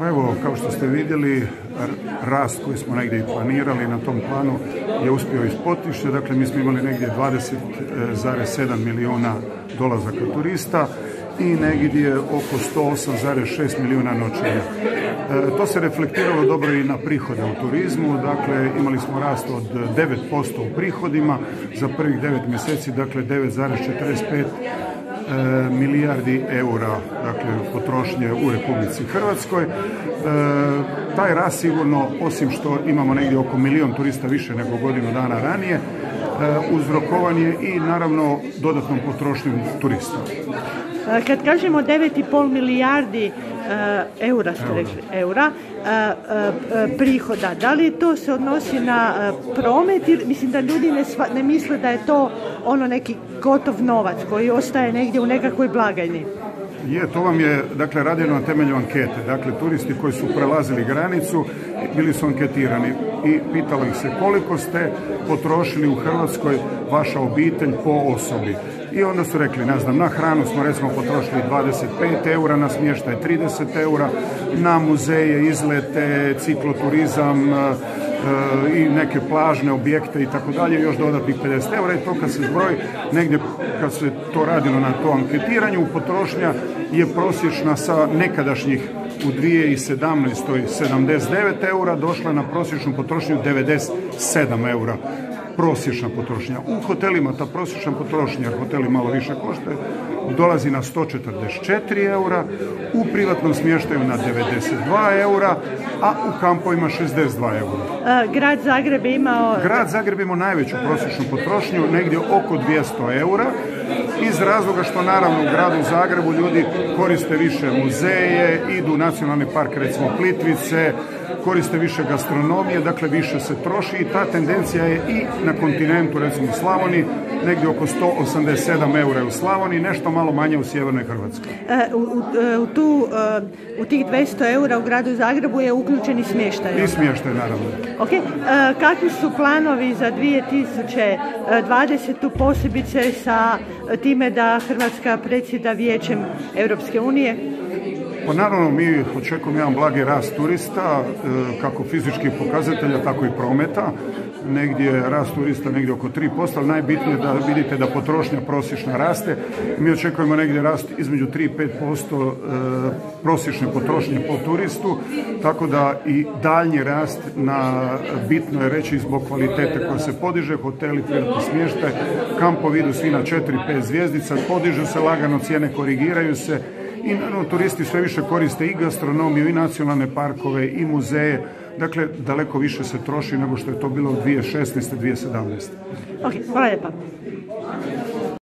Pa evo, kao što ste vidjeli, rast koji smo negdje i planirali na tom planu je uspio ispotište. Dakle, mi smo imali negdje 20,7 milijuna dolazaka turista i negdje oko 108,6 milijuna noćenja. E, to se reflektiralo dobro i na prihode u turizmu, dakle imali smo rast od 9% u prihodima za prvih 9 mjeseci, dakle 9,45 E, milijardi eura dakle, potrošnje u Republici Hrvatskoj. E, taj rast sigurno, osim što imamo negdje oko milijun turista više nego godinu dana ranije, e, uzrokovan je i naravno dodatnom potrošnjom turista. Kad kažemo 9,5 milijardi eura, ste rekli, eura, prihoda, da li to se odnosi na promet? Mislim da ljudi ne, ne misle da je to ono neki gotov novac koji ostaje negdje u nekakvoj blagajni. Je, to vam je, dakle, radilo na temelju ankete. Dakle, turisti koji su prelazili granicu bili su anketirani i pitalo ih se koliko ste potrošili u Hrvatskoj vaša obitelj po osobi. I onda su rekli, ne znam, na hranu smo recimo potrošili 25 eura, na smještaj 30 eura, na muzeje, izlete, cikloturizam, E, i neke plažne objekte i tako dalje, još dodatnih 50 eura i to kad se zbroji negdje kad se to radilo na to anketiranju, potrošnja je prosječna sa nekadašnjih u 2017. 79 eura došla na prosječnu potrošnju 97 eura prosječna potrošnja. U hotelima ta prosječna potrošnja, jer hoteli malo više koštaju, dolazi na 144 eura, u privatnom smještaju na 92 eura, a u kampovima 62 eura. grad Zagreb je imao... Grad Zagreb ima najveću prosječnu potrošnju, negdje oko 200 eura, iz razloga što naravno u gradu Zagrebu ljudi koriste više muzeje, idu u nacionalni park recimo Plitvice, koriste više gastronomije, dakle više se troši i ta tendencija je i na kontinentu, recimo u Slavoniji, negdje oko 187 eura u Slavoniji, nešto malo manje u sjevernoj Hrvatskoj. E, u, u, tu, e, u tih 200 eura u gradu Zagrebu je uključen i smještaj? I smještaj, naravno. Ok, e, kakvi su planovi za 2020. posebice sa time da Hrvatska predsjeda vijećem Europske unije? Pa naravno mi očekujemo jedan blagi rast turista, kako fizičkih pokazatelja, tako i prometa negdje rast turista negdje oko 3%, ali najbitnije da vidite da potrošnja prosječna raste. Mi očekujemo negdje rast između 3 i 5% e, prosječne potrošnje po turistu, tako da i daljnji rast na bitno je reći zbog kvalitete koja se podiže, hoteli, privatni smještaj, kampovi idu svi na 4-5 zvijezdica, podižu se lagano, cijene korigiraju se i naravno turisti sve više koriste i gastronomiju i nacionalne parkove i muzeje, Dakle, daleko više se troši nego što je to bilo u 2016. 2017. Ok, hvala lijepa.